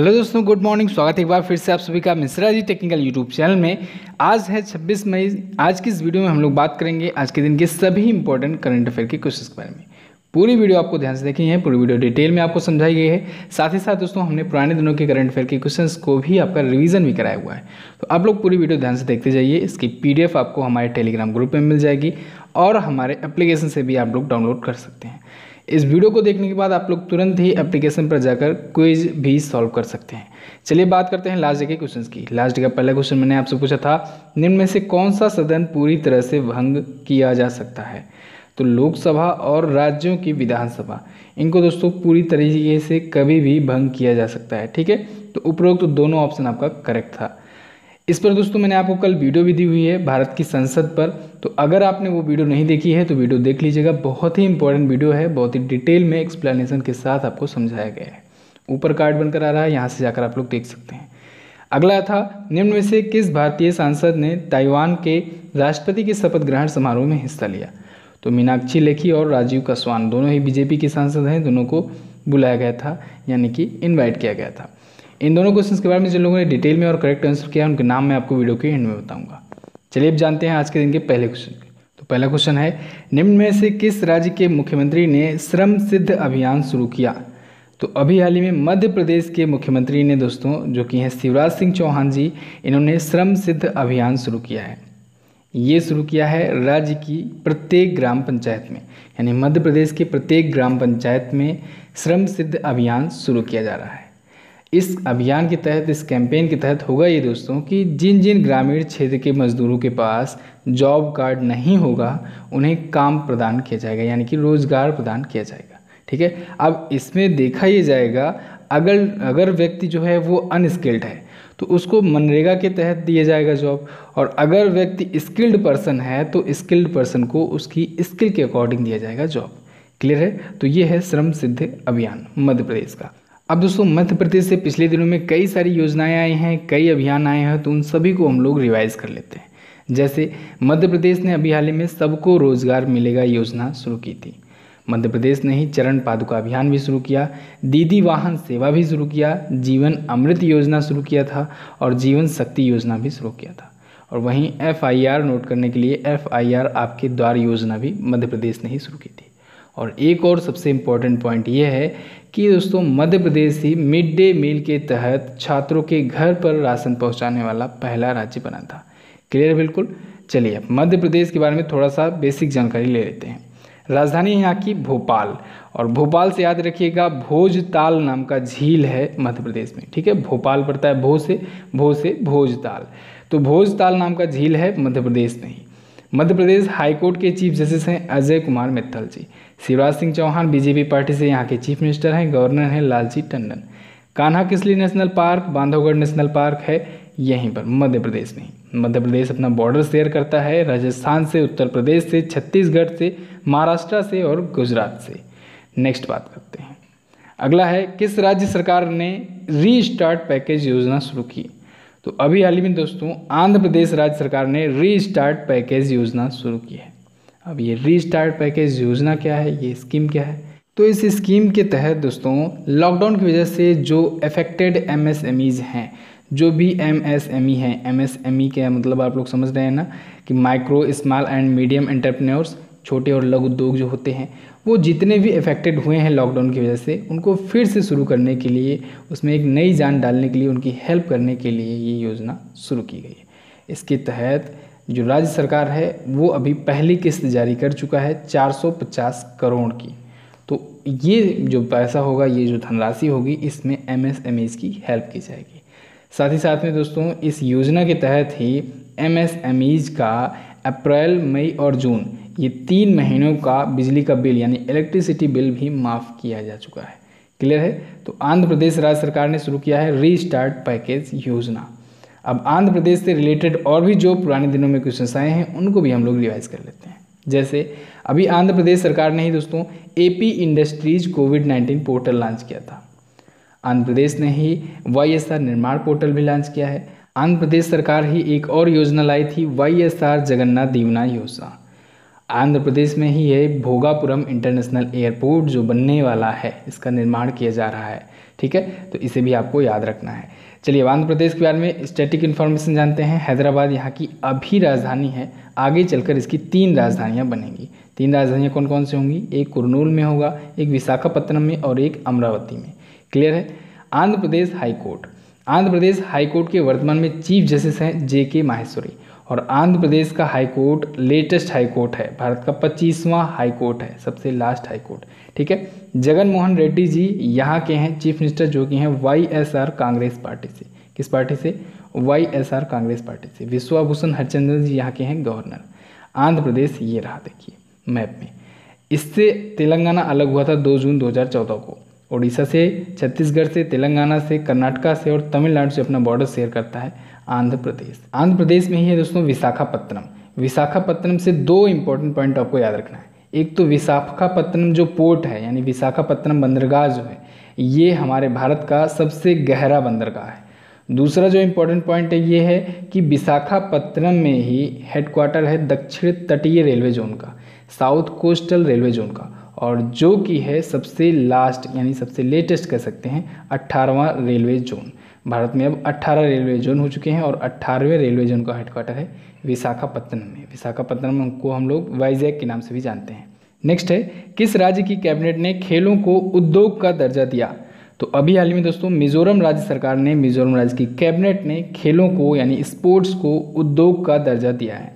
Hello दोस्तों, good morning, स्वागत है एक बार फिर से आप सभी का Mishra ji technical YouTube channel में। आज है 26 मई, आज की इस वीडियो में हम लोग बात करेंगे? आज के दिन के सभी इंपॉर्टेंट करंट अफेयर के क्वेश्चन के बारे में। पूरी वीडियो आपको ध्यान से देखी है, पूरी वीडियो डिटेल में आपको समझाई गई है। साथ ही साथ दोस्तों, हमने पुराने दिनों के करंट अफेयर के क्वेश्चन को भी आपका रिविजन भी कराया हुआ है। तो आप लोग पूरी वीडियो ध्यान से देखते जाइए, इसकी पीडीएफ आपको हमारे टेलीग्राम ग्रुप में मिल जाएगी और हमारे एप्लीकेशन से भी आप लोग डाउनलोड कर सकते हैं। इस वीडियो को देखने के बाद आप लोग तुरंत ही एप्लीकेशन पर जाकर क्विज भी सॉल्व कर सकते हैं। चलिए बात करते हैं लास्ट डे के क्वेश्चन की। लास्ट डे का पहला क्वेश्चन मैंने आपसे पूछा था, निम्न में से कौन सा सदन पूरी तरह से भंग किया जा सकता है? तो लोकसभा और राज्यों की विधानसभा। इनको दोस्तों पूरी तरीके से कभी भी भंग किया जा सकता है, ठीक है? तो उपरोक्त तो दोनों ऑप्शन आपका करेक्ट था। इस पर दोस्तों मैंने आपको कल वीडियो भी दी हुई है भारत की संसद पर। तो अगर आपने वो वीडियो नहीं देखी है तो वीडियो देख लीजिएगा। बहुत ही इंपॉर्टेंट वीडियो है, बहुत ही डिटेल में एक्सप्लेनेशन के साथ आपको समझाया गया है। ऊपर कार्ड बनकर आ रहा है, यहाँ से जाकर आप लोग देख सकते हैं। अगला था, निम्न में से किस भारतीय सांसद ने ताइवान के राष्ट्रपति के शपथ ग्रहण समारोह में हिस्सा लिया? तो मीनाक्षी लेखी और राजीव कसवान, दोनों ही बीजेपी के सांसद हैं, दोनों को बुलाया गया था, यानी कि इनवाइट किया गया था। इन दोनों क्वेश्चन के बारे में जिन लोगों ने डिटेल में और करेक्ट आंसर किया, उनके नाम मैं आपको वीडियो के एंड में बताऊँगा। चलिए अब जानते हैं आज के दिन के पहले क्वेश्चन तो पहला क्वेश्चन है, निम्न में से किस राज्य के मुख्यमंत्री ने श्रम सिद्ध अभियान शुरू किया? तो अभी हाल ही में मध्य प्रदेश के मुख्यमंत्री ने दोस्तों, जो कि हैं शिवराज सिंह चौहान जी, इन्होंने श्रम सिद्ध अभियान शुरू किया है। ये शुरू किया है राज्य की प्रत्येक ग्राम पंचायत में, यानी मध्य प्रदेश के प्रत्येक ग्राम पंचायत में श्रम सिद्ध अभियान शुरू किया जा रहा है। इस अभियान के तहत, इस कैंपेन के तहत होगा ये दोस्तों कि जिन जिन ग्रामीण क्षेत्र के मजदूरों के पास जॉब कार्ड नहीं होगा, उन्हें काम प्रदान किया जाएगा, यानी कि रोज़गार प्रदान किया जाएगा। ठीक है? अब इसमें देखा ये जाएगा, अगर अगर व्यक्ति जो है वो अनस्किल्ड है तो उसको मनरेगा के तहत दिया जाएगा जॉब और अगर व्यक्ति स्किल्ड पर्सन है तो स्किल्ड पर्सन को उसकी स्किल के अकॉर्डिंग दिया जाएगा जॉब क्लियर है? तो ये है श्रम सिद्ध अभियान, मध्य प्रदेश का। अब दोस्तों, मध्य प्रदेश से पिछले दिनों में कई सारी योजनाएँ आई हैं, कई अभियान आए हैं तो उन सभी को हम लोग रिवाइज कर लेते हैं। जैसे, मध्य प्रदेश ने अभी हाल ही में सबको रोज़गार मिलेगा योजना शुरू की थी। मध्य प्रदेश ने ही चरण पादुका अभियान भी शुरू किया, दीदी वाहन सेवा भी शुरू किया, जीवन अमृत योजना शुरू किया था और जीवन शक्ति योजना भी शुरू किया था। और वहीं एफआईआर नोट करने के लिए एफआईआर आपके द्वार योजना भी मध्य प्रदेश ने ही शुरू की थी। और एक और सबसे इंपॉर्टेंट पॉइंट ये है कि दोस्तों, मध्य प्रदेश ही मिड डे मील के तहत छात्रों के घर पर राशन पहुँचाने वाला पहला राज्य बना था। क्लियर बिल्कुल? चलिए मध्य प्रदेश के बारे में थोड़ा सा बेसिक जानकारी ले लेते हैं। राजधानी यहाँ की भोपाल, और भोपाल से याद रखिएगा, भोजताल नाम का झील है मध्य प्रदेश में, ठीक है? भोपाल पड़ता है भो से भो से भोजताल। तो भोजताल नाम का झील है मध्य प्रदेश में ही। मध्य प्रदेश हाईकोर्ट के चीफ जस्टिस हैं अजय कुमार मित्तल जी। शिवराज सिंह चौहान बीजेपी पार्टी से यहाँ के चीफ मिनिस्टर हैं, गवर्नर हैं Lalji Tandon. Kanha Kisli national park, Bandhavgarh national park है, यहीं पर, मध्य प्रदेश में मध्य प्रदेश अपना बॉर्डर शेयर करता है राजस्थान से, उत्तर प्रदेश से, छत्तीसगढ़ से, महाराष्ट्र से और गुजरात से। नेक्स्ट बात करते हैं। अगला है, किस राज्य सरकार ने रीस्टार्ट पैकेज योजना शुरू की? तो अभी हाल ही में दोस्तों, आंध्र प्रदेश राज्य सरकार ने रीस्टार्ट पैकेज योजना शुरू की है। अब ये रीस्टार्ट पैकेज योजना क्या है? ये स्कीम क्या है? तो इस स्कीम के तहत दोस्तों लॉकडाउन की वजह से जो अफेक्टेड एम हैं, जो भी एम एस एम ई हैं एम एस एम ई क्या मतलब आप लोग समझ रहे हैं ना कि micro small and medium entrepreneurs छोटे और लघु उद्योग जो होते हैं वो जितने भी अफेक्टेड हुए हैं लॉकडाउन की वजह से, उनको फिर से शुरू करने के लिए, उसमें एक नई जान डालने के लिए, उनकी हेल्प करने के लिए ये योजना शुरू की गई है। इसके तहत जो राज्य सरकार है, वो अभी पहली किस्त जारी कर चुका है 450 करोड़ की। तो ये जो पैसा होगा, ये जो धनराशि होगी, इसमें एम एस की हेल्प की जाएगी। साथ ही साथ में दोस्तों, इस योजना के तहत ही एम का अप्रैल, मई और जून ये तीन महीनों का बिजली का बिल, यानी इलेक्ट्रिसिटी बिल भी माफ़ किया जा चुका है। क्लियर है? तो आंध्र प्रदेश राज्य सरकार ने शुरू किया है रीस्टार्ट पैकेज योजना। अब आंध्र प्रदेश से रिलेटेड और भी जो पुराने दिनों में क्वेश्चन आए हैं, उनको भी हम लोग रिवाइज कर लेते हैं। जैसे, अभी आंध्र प्रदेश सरकार ने ही दोस्तों AP industries COVID nineteen portal launch किया था। आंध्र प्रदेश ने ही वाईएसआर निर्माण पोर्टल भी लॉन्च किया है। आंध्र प्रदेश सरकार ही एक और योजना लाई थी वाईएसआर जगन्नाथ दीवना योजना। आंध्र प्रदेश में ही है, भोगापुरम इंटरनेशनल एयरपोर्ट जो बनने वाला है, इसका निर्माण किया जा रहा है, ठीक है? तो इसे भी आपको याद रखना है। चलिए आंध्र प्रदेश के बारे में स्टैटिक इन्फॉर्मेशन जानते हैं। हैदराबाद यहाँ की अभी राजधानी है, आगे चलकर इसकी तीन राजधानियाँ बनेंगी। तीन राजधानियाँ कौन कौन सी होंगी? एक कुरनूल में होगा, एक विशाखापत्तनम में और एक अमरावती में। क्लियर है? Andhra Pradesh high court. Andhra Pradesh high court के वर्तमान में चीफ जस्टिस हैं जे के माहेश्वरी। और आंध्र प्रदेश का हाईकोर्ट लेटेस्ट हाईकोर्ट है। भारत का पच्चीसवां हाईकोर्ट है, सबसे लास्ट हाईकोर्ट ठीक है? जगन मोहन रेड्डी जी यहाँ के हैं, चीफ मिनिस्टर जो कि हैं Y S R Congress party से। किस पार्टी से? Y S R Congress party से। विश्वाभूषण हरिचंद्रन जी यहाँ के हैं, गवर्नर। आंध्र प्रदेश ये रहा, देखिए, मैप में। इससे तेलंगाना अलग हुआ था दो जून 2014 को। उड़ीसा से, छत्तीसगढ़ से, तेलंगाना से, कर्नाटका से और तमिलनाडु से अपना बॉर्डर शेयर करता है। आंध्र प्रदेश आंध्र प्रदेश में ही है दोस्तों विशाखापत्तनम। विशाखापत्तनम से दो इंपॉर्टेंट पॉइंट आपको याद रखना है। एक तो विशाखापत्तनम जो पोर्ट है, यानी विशाखापत्तनम बंदरगाह जो है, ये हमारे भारत का सबसे गहरा बंदरगाह है। दूसरा जो इम्पोर्टेंट पॉइंट है, ये है कि विशाखापत्तनम में ही हेडक्वार्टर है दक्षिण तटीय रेलवे जोन का साउथ कोस्टल रेलवे जोन का, और जो कि है सबसे लास्ट यानी सबसे लेटेस्ट कह सकते हैं अट्ठारहवा रेलवे जोन भारत में अब 18 रेलवे जोन हो चुके हैं और 18वें रेलवे जोन का हेडक्वार्टर है विशाखापत्तनम में। विशाखापत्तनम को हम लोग वाइजैक के नाम से भी जानते हैं। नेक्स्ट है, किस राज्य की कैबिनेट ने खेलों को उद्योग का दर्जा दिया? तो अभी हाल ही में दोस्तों, मिजोरम राज्य सरकार ने, मिजोरम राज्य की कैबिनेट ने खेलों को, यानी स्पोर्ट्स को उद्योग का दर्जा दिया है।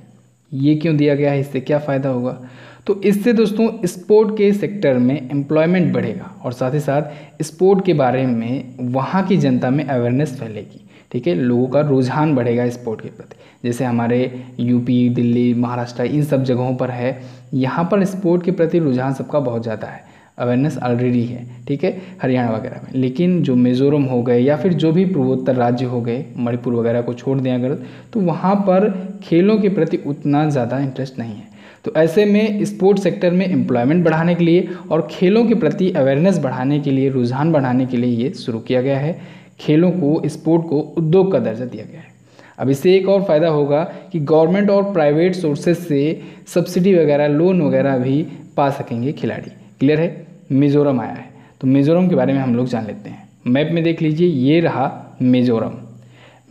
ये क्यों दिया गया है? इससे क्या फ़ायदा होगा? तो इससे दोस्तों स्पोर्ट के सेक्टर में एम्प्लॉयमेंट बढ़ेगा और साथ ही साथ स्पोर्ट के बारे में वहाँ की जनता में अवेयरनेस फैलेगी, ठीक है? लोगों का रुझान बढ़ेगा स्पोर्ट के प्रति। जैसे हमारे यूपी दिल्ली, महाराष्ट्र, इन सब जगहों पर है, यहाँ पर स्पोर्ट के प्रति रुझान सबका बहुत ज़्यादा है। अवेयरनेस ऑलरेडी है, ठीक है? हरियाणा वगैरह में। लेकिन जो मिज़ोरम हो गए या फिर जो भी पूर्वोत्तर राज्य हो गए, मणिपुर वगैरह को छोड़ दें अगर तो वहाँ पर खेलों के प्रति उतना ज़्यादा इंटरेस्ट नहीं है। तो ऐसे में स्पोर्ट्स सेक्टर में एम्प्लॉयमेंट बढ़ाने के लिए और खेलों के प्रति अवेयरनेस बढ़ाने के लिए, रुझान बढ़ाने के लिए ये शुरू किया गया है। खेलों को स्पोर्ट को उद्योग का दर्जा दिया गया है। अब इससे एक और फ़ायदा होगा कि गवर्नमेंट और प्राइवेट सोर्सेज से सब्सिडी वगैरह लोन वगैरह भी पा सकेंगे खिलाड़ी। क्लियर है? मिज़ोरम आया है। तो मिज़ोरम के बारे में हम लोग जान लेते हैं। मैप में देख लीजिए, ये रहा मिज़ोरम।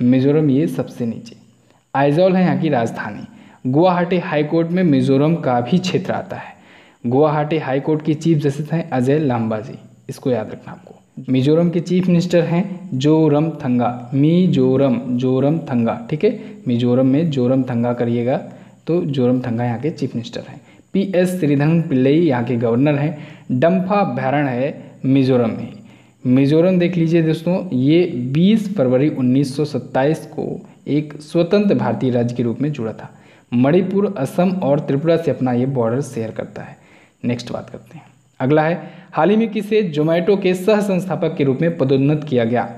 मिज़ोरम ये सबसे नीचे। आइजॉल है यहाँ की राजधानी। गुवाहाटी हाईकोर्ट में मिजोरम का भी क्षेत्र आता है। गुवाहाटी हाईकोर्ट के चीफ जस्टिस हैं अजय लांबा जी इसको याद रखना आपको। मिजोरम के चीफ मिनिस्टर हैं जोरम थंगा। मिजोरम, जोरम थंगा, ठीक है? मिजोरम में जोरम थंगा करिएगा तो जोरम थंगा यहाँ के चीफ मिनिस्टर हैं। पी एस श्रीधरन पिल्लई यहाँ के गवर्नर हैं। डम्फा अभ्यारण है मिजोरम में। मिजोरम देख लीजिए दोस्तों, ये 20 फरवरी 1927 को एक स्वतंत्र भारतीय राज्य के रूप में जुड़ा था। मणिपुर, असम और त्रिपुरा से अपना ये बॉर्डर शेयर करता है। नेक्स्ट बात करते हैं। अगला है, हाल ही में किसे जोमेटो के सह संस्थापक के रूप में पदोन्नत किया गया?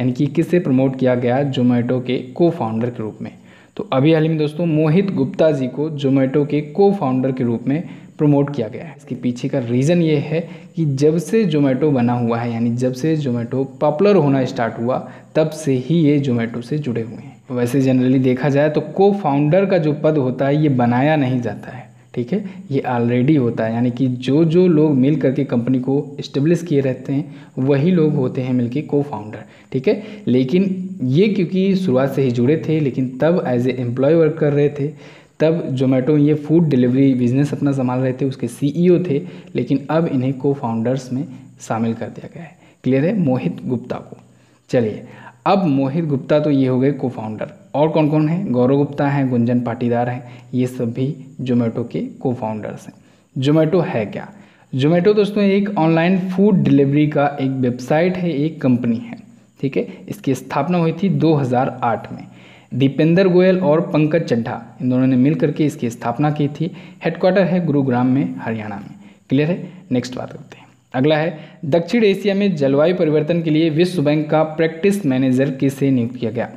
यानी कि किसे प्रमोट किया गया जोमेटो के को फाउंडर के रूप में? तो अभी हाल ही में दोस्तों, मोहित गुप्ता जी को जोमेटो के को फाउंडर के रूप में प्रमोट किया गया है। इसके पीछे का रीज़न ये है कि जब से जोमेटो बना हुआ है, यानी जब से जोमेटो पॉपुलर होना स्टार्ट हुआ, तब से ही ये जोमेटो से जुड़े हुए हैं। वैसे जनरली देखा जाए तो को फाउंडर का जो पद होता है, ये बनाया नहीं जाता है, ठीक है? ये ऑलरेडी होता है, यानी कि जो जो लोग मिल करके कंपनी को इस्टेब्लिश किए रहते हैं, वही लोग होते हैं मिलके को फाउंडर ठीक है? लेकिन ये क्योंकि शुरुआत से ही जुड़े थे, लेकिन तब एज ए एम्प्लॉय वर्क कर रहे थे, तब जोमेटो ये फ़ूड डिलीवरी बिज़नेस अपना संभाल रहे थे, उसके सीईओ थे, लेकिन अब इन्हें को फाउंडर्स में शामिल कर दिया गया है। क्लियर है? मोहित गुप्ता को। चलिए अब मोहित गुप्ता तो ये हो गए को फाउंडर और कौन कौन है? गौरव गुप्ता हैं, गुंजन पाटीदार हैं, ये सब भी जोमेटो के को फाउंडर्स हैं। जोमेटो है क्या? जोमेटो दोस्तों, एक ऑनलाइन फ़ूड डिलीवरी का एक वेबसाइट है, एक कंपनी है, ठीक है? इसकी स्थापना हुई थी 2008 में। दीपेंद्र गोयल और पंकज चड्ढा, इन दोनों ने मिल करके इसकी स्थापना की थी। हेडक्वार्टर है गुरुग्राम में, हरियाणा में। क्लियर है? नेक्स्ट बात करते हैं। अगला है, दक्षिण एशिया में जलवायु परिवर्तन के लिए विश्व बैंक का प्रैक्टिस मैनेजर किसे नियुक्त किया गया?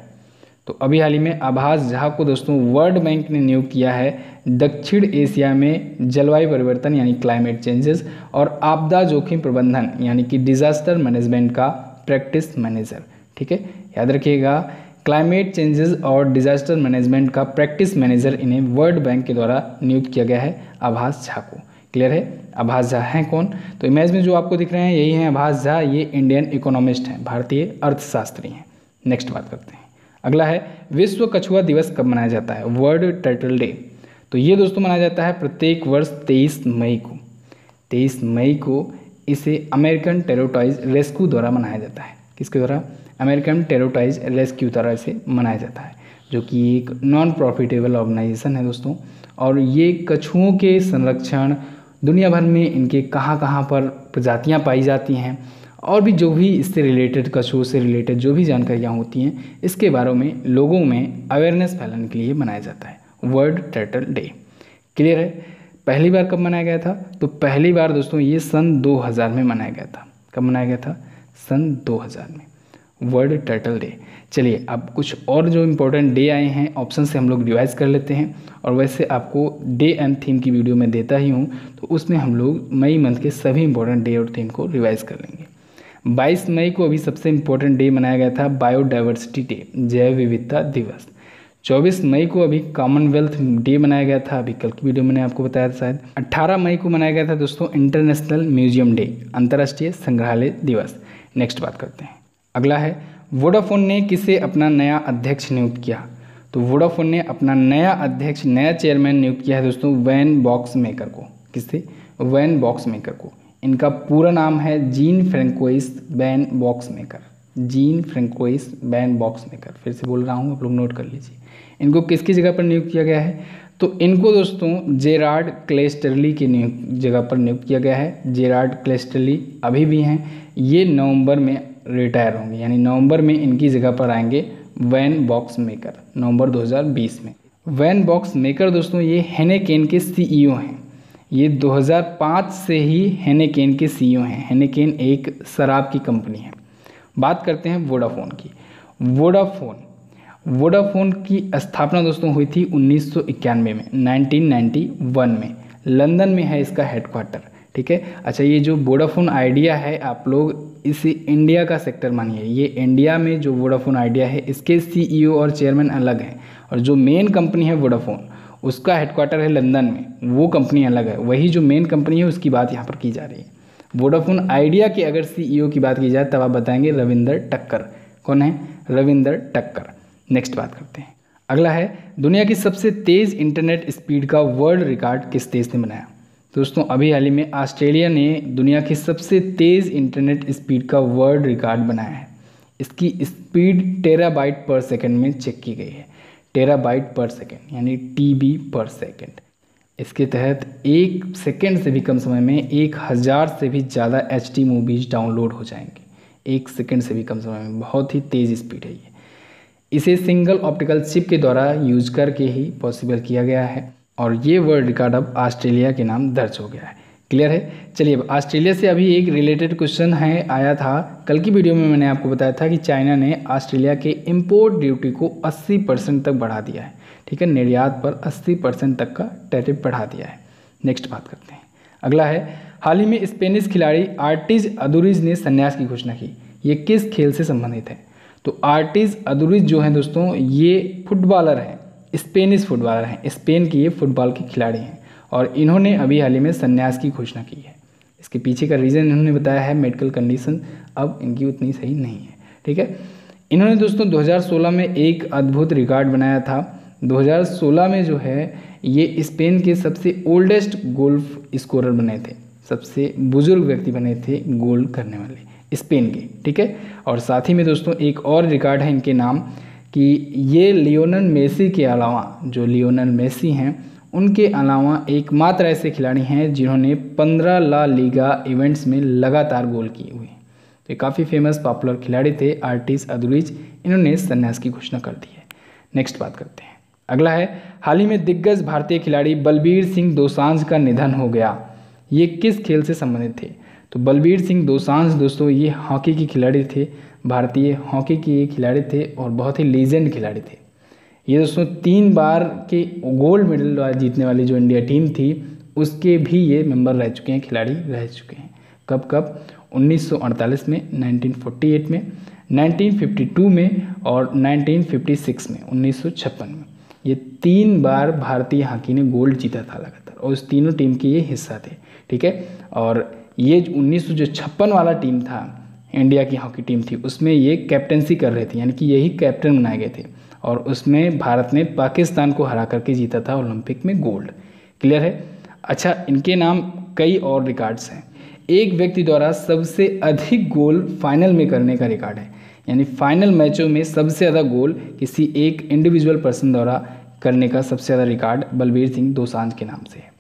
तो अभी हाल ही में आभास झा को दोस्तों, वर्ल्ड बैंक ने नियुक्त किया है दक्षिण एशिया में जलवायु परिवर्तन यानी क्लाइमेट चेंजेस और आपदा जोखिम प्रबंधन यानी कि डिजास्टर मैनेजमेंट का प्रैक्टिस मैनेजर। ठीक है? याद रखिएगा क्लाइमेट चेंजेस और डिजास्टर मैनेजमेंट का प्रैक्टिस मैनेजर इन्हें वर्ल्ड बैंक के द्वारा नियुक्त किया गया है आभास झा को। क्लियर है? आभास झा हैं कौन? तो इमेज में जो आपको दिख रहे हैं, यही हैं आभास झा, ये इंडियन इकोनॉमिस्ट हैं, भारतीय अर्थशास्त्री हैं। नेक्स्ट बात करते हैं। अगला है, विश्व कछुआ दिवस कब मनाया जाता है? वर्ल्ड टर्टल डे तो ये दोस्तों मनाया जाता है प्रत्येक वर्ष तेईस मई को। तेईस मई को इसे अमेरिकन टेरोटाइज रेस्क्यू द्वारा मनाया जाता है। किसके द्वारा? अमेरिकन टेरोटाइज रेस्क्यू द्वारा इसे मनाया जाता है, जो कि एक नॉन प्रॉफिटेबल ऑर्गेनाइजेशन है दोस्तों। और ये कछुओं के संरक्षण दुनिया भर में इनके कहाँ कहाँ पर प्रजातियाँ पाई जाती हैं और भी जो भी इससे रिलेटेड कछुओं से रिलेटेड जो भी जानकारियाँ होती हैं, इसके बारे में लोगों में अवेयरनेस फैलाने के लिए मनाया जाता है। वर्ल्ड टर्टल डे क्लियर है? पहली बार कब मनाया गया था? तो पहली बार दोस्तों ये सन 2000 में मनाया गया था। कब मनाया गया था? सन 2000 में। वर्ल्ड टर्टल डे चलिए, अब कुछ और जो इम्पोर्टेंट डे आए हैं ऑप्शन से हम लोग रिवाइज कर लेते हैं। और वैसे आपको डे एंड थीम की वीडियो में देता ही हूँ तो उसमें हम लोग मई मंथ के सभी इंपॉर्टेंट डे और थीम को रिवाइज कर लेंगे। 22 मई को अभी सबसे इम्पोर्टेंट डे मनाया गया था बायोडाइवर्सिटी डे जैव विविधता दिवस। 24 मई को अभी कॉमनवेल्थ डे मनाया गया था, अभी कल की वीडियो मैंने आपको बताया था शायद। 18 मई को मनाया गया था दोस्तों इंटरनेशनल म्यूज़ियम डे अंतर्राष्ट्रीय संग्रहालय दिवस। नेक्स्ट बात करते हैं। अगला है, वोडाफोन ने किसे अपना नया अध्यक्ष नियुक्त किया? तो वोडाफोन ने अपना नया अध्यक्ष, नया चेयरमैन नियुक्त किया है दोस्तों, वैन बॉक्स मेकर को। किससे? वैन बॉक्स मेकर को। इनका पूरा नाम है Jean Francois ban box maker Jean Francois ban box maker फिर से बोल रहा हूँ, आप लोग नोट कर लीजिए। इनको किसकी जगह पर नियुक्त किया गया है? तो इनको दोस्तों जेराड क्लेस्टरली की नियुक्त जगह पर नियुक्त किया गया है। जेराड क्लेस्टरली अभी भी हैं। ये नवंबर में रिटायर होंगे, यानी नवंबर में इनकी जगह पर आएँगे वैन बॉक्स मेकर नवंबर 2020 में। वैन बॉक्स मेकर दोस्तों, ये हेनेकेन के सीईओ हैं। ये 2005 से ही हेनेकेन के सीईओ हैं। हेनेकेन एक शराब की कंपनी है। बात करते हैं वोडाफोन की। वोडाफोन वोडाफोन की स्थापना दोस्तों हुई थी उन्नीस सौ इक्यानवे में 1991 में। लंदन में है इसका हेडक्वार्टर ठीक है? अच्छा ये जो वोडाफोन आइडिया है, आप लोग इसे इंडिया का सेक्टर मानिए। ये इंडिया में जो वोडाफोन आइडिया है, इसके सीईओ और चेयरमैन अलग हैं और जो मेन कंपनी है वोडाफोन, उसका हेडक्वार्टर है लंदन में। वो कंपनी अलग है। वही जो मेन कंपनी है, उसकी बात यहाँ पर की जा रही है। वोडाफोन आइडिया के अगर सीईओ की बात की जाए, तब आप बताएँगे रविंदर टक्कर। कौन है? रविंदर टक्कर। नेक्स्ट बात करते हैं। अगला है, दुनिया की सबसे तेज़ इंटरनेट स्पीड का वर्ल्ड रिकॉर्ड किस देश ने बनाया? दोस्तों, अभी हाल ही में ऑस्ट्रेलिया ने दुनिया की सबसे तेज़ इंटरनेट स्पीड का वर्ल्ड रिकॉर्ड बनाया है। इसकी स्पीड टेराबाइट पर सेकंड में चेक की गई है। टेराबाइट पर सेकेंड, यानी टीबी पर सेकेंड। इसके तहत एक सेकेंड से भी कम समय में एक हज़ार से भी ज़्यादा एच डी मूवीज़ डाउनलोड हो जाएँगे। एक सेकेंड से भी कम समय में बहुत ही तेज़ स्पीड है ये। इसे सिंगल ऑप्टिकल चिप के द्वारा यूज़ करके ही पॉसिबल किया गया है। और ये वर्ल्ड रिकॉर्ड अब ऑस्ट्रेलिया के नाम दर्ज हो गया है। क्लियर है? चलिए, अब ऑस्ट्रेलिया से अभी एक रिलेटेड क्वेश्चन है, आया था। कल की वीडियो में मैंने आपको बताया था कि चाइना ने ऑस्ट्रेलिया के इम्पोर्ट ड्यूटी को 80 परसेंट तक बढ़ा दिया है। ठीक है? निर्यात पर 80 परसेंट तक का टैरिफ बढ़ा दिया है। नेक्स्ट बात करते हैं। अगला है, हाल ही में स्पेनिश खिलाड़ी आर्टिज अदुरिज ने संन्यास की घोषणा की। ये किस खेल से संबंधित है? तो आर्टिज अदुरिज जो हैं दोस्तों, ये फुटबॉलर हैं। स्पेनिश फुटबॉलर हैं। स्पेन के ये फुटबॉल के खिलाड़ी हैं और इन्होंने अभी हाल ही में संन्यास की घोषणा की है। इसके पीछे का रीज़न इन्होंने बताया है मेडिकल कंडीशन अब इनकी उतनी सही नहीं है, ठीक है? इन्होंने दोस्तों 2016 में एक अद्भुत रिकॉर्ड बनाया था। 2016 में जो है, ये स्पेन के सबसे ओल्डेस्ट गोल्फ स्कोरर बने थे। सबसे बुज़ुर्ग व्यक्ति बने थे गोल करने वाले, स्पेन के, ठीक है? और साथ ही में दोस्तों एक और रिकॉर्ड है इनके नाम कि ये लियोनल मेसी के अलावा, जो लियोनल मेसी हैं, उनके अलावा एकमात्र ऐसे खिलाड़ी हैं जिन्होंने 15 ला लीगा इवेंट्स में लगातार गोल किए हुए तो ये काफ़ी फ़ेमस पॉपुलर खिलाड़ी थे आर्टिस्ट अदुरिज। इन्होंने संन्यास की घोषणा कर दी है। नेक्स्ट बात करते हैं। अगला है, हाल ही में दिग्गज भारतीय खिलाड़ी बलबीर सिंह दोसांझ का निधन हो गया। ये किस खेल से संबंधित थे? तो बलबीर सिंह दोसांझ, दोस्तों, ये हॉकी के खिलाड़ी थे। भारतीय हॉकी के खिलाड़ी थे और बहुत ही लीजेंड खिलाड़ी थे। ये दोस्तों तीन बार के गोल्ड मेडल जीतने वाली जो इंडिया टीम थी, उसके भी ये मेंबर रह चुके हैं, खिलाड़ी रह चुके हैं। कब कब? 1948 में 1948 में 1952 में और 1956 में, उन्नीस सौ छप्पन में। ये तीन बार भारतीय हॉकी ने गोल्ड जीता था लगातार और उस तीनों टीम के ये हिस्सा थे, ठीक है? और ये उन्नीस वाला टीम था इंडिया की हॉकी टीम थी, उसमें ये कैप्टनसी कर रहे थे, यानी कि यही कैप्टन बनाए गए थे। और उसमें भारत ने पाकिस्तान को हरा करके जीता था ओलंपिक में गोल्ड। क्लियर है? अच्छा इनके नाम कई और रिकॉर्ड्स हैं। एक व्यक्ति द्वारा सबसे अधिक गोल फाइनल में करने का रिकॉर्ड है। यानी फाइनल मैचों में सबसे ज़्यादा गोल किसी एक इंडिविजुअल पर्सन द्वारा करने का सबसे ज़्यादा रिकॉर्ड बलबीर सिंह दोसांझ के नाम से है।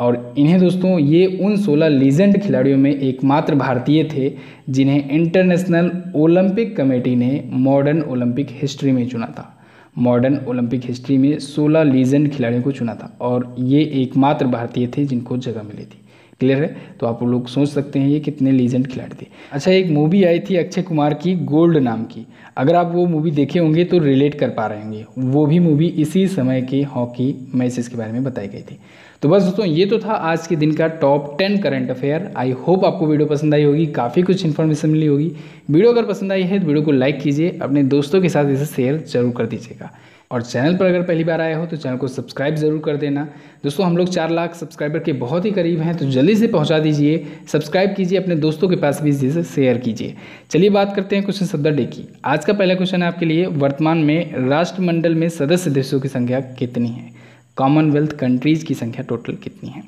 और इन्हें दोस्तों, ये उन 16 लीजेंड खिलाड़ियों में एकमात्र भारतीय थे, जिन्हें इंटरनेशनल ओलंपिक कमेटी ने मॉडर्न ओलंपिक हिस्ट्री में चुना था। मॉडर्न ओलंपिक हिस्ट्री में 16 लीजेंड खिलाड़ियों को चुना था और ये एकमात्र भारतीय थे जिनको जगह मिली थी। क्लियर है? तो आप लोग सोच सकते हैं ये कितने लीजेंड खिलाड़ी थे। अच्छा एक मूवी आई थी अक्षय कुमार की, गोल्ड नाम की। अगर आप वो मूवी देखे होंगे तो रिलेट कर पा रहे होंगे। वो भी मूवी इसी समय के हॉकी मैचेस के बारे में बताई गई थी। तो बस दोस्तों, ये तो था आज के दिन का top ten current affair. I hope आपको वीडियो पसंद आई होगी, काफ़ी कुछ इन्फॉर्मेशन मिली होगी। वीडियो अगर पसंद आई है तो वीडियो को लाइक कीजिए, अपने दोस्तों के साथ इसे शेयर ज़रूर कर दीजिएगा। और चैनल पर अगर पहली बार आए हो तो चैनल को सब्सक्राइब ज़रूर कर देना। दोस्तों, हम लोग चार लाख सब्सक्राइबर के बहुत ही करीब हैं तो जल्दी से पहुँचा दीजिए। सब्सक्राइब कीजिए, अपने दोस्तों के पास भी इसे शेयर कीजिए। चलिए बात करते हैं क्वेश्चन शब्द डे की। आज का पहला क्वेश्चन है आपके लिए, वर्तमान में राष्ट्रमंडल में सदस्य देशों की संख्या कितनी है? कॉमनवेल्थ कंट्रीज़ की संख्या टोटल कितनी है?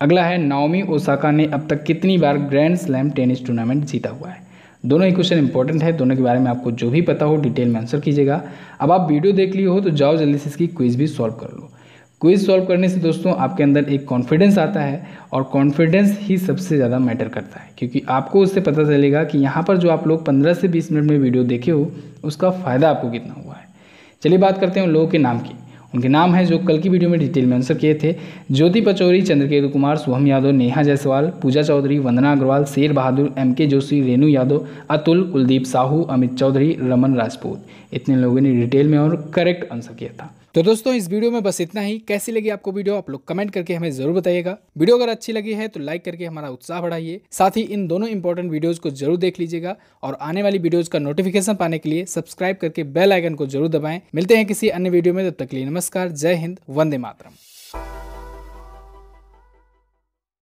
अगला है नाओमी ओसाका ने अब तक कितनी बार ग्रैंड स्लैम टेनिस टूर्नामेंट जीता हुआ है? दोनों ही क्वेश्चन इंपॉर्टेंट है, दोनों के बारे में आपको जो भी पता हो डिटेल में आंसर कीजिएगा। अब आप वीडियो देख लिए हो तो जाओ जल्दी से इसकी क्विज भी सॉल्व कर लो। क्विज सॉल्व करने से दोस्तों, आपके अंदर एक कॉन्फिडेंस आता है और कॉन्फिडेंस ही सबसे ज़्यादा मैटर करता है, क्योंकि आपको उससे पता चलेगा कि यहाँ पर जो आप लोग 15 से 20 मिनट में वीडियो देखे हो, उसका फ़ायदा आपको कितना हुआ है। चलिए बात करते हैं उन लोगों के नाम की। उनके नाम हैं जो कल की वीडियो में डिटेल में आंसर किए थे। ज्योति पचौरी, चंद्रकेतु कुमार, शुभम यादव, नेहा जायसवाल, पूजा चौधरी, वंदना अग्रवाल, शेर बहादुर एम के जोशी, रेणु यादव, अतुल, कुलदीप साहू, अमित चौधरी, रमन राजपूत। इतने लोगों ने डिटेल में और करेक्ट आंसर किया था। तो दोस्तों, इस वीडियो में बस इतना ही। कैसी लगी आपको वीडियो? आप लोग कमेंट करके हमें ज़रूर बताइएगा। वीडियो अगर अच्छी लगी है तो लाइक करके हमारा उत्साह बढ़ाइए। साथ ही इन दोनों इंपॉर्टेंट वीडियोज़ को ज़रूर देख लीजिएगा और आने वाली वीडियोज़ का नोटिफिकेशन पाने के लिए सब्सक्राइब करके बेल आइकन को ज़रूर दबाएँ। मिलते हैं किसी अन्य वीडियो में। तब तक लिए नमस्कार। जय हिंद। वंदे मातरम।